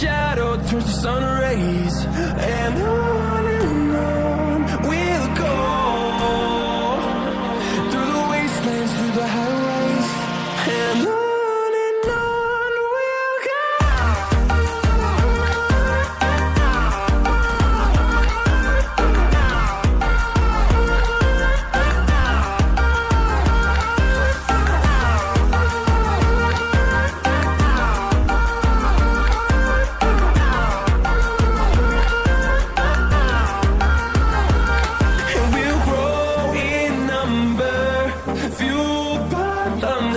shadow turns to sun rays. And on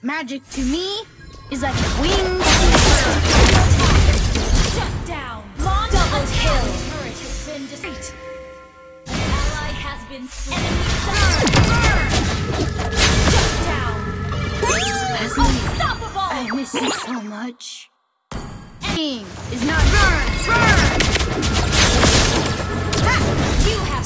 Magic to me is like wings. Shut down! Launch Double kill! Turret has been defeated. An ally has been slain. Enemy! Shut down! Unstoppable! I miss you so much. King is not burn. Burn. You have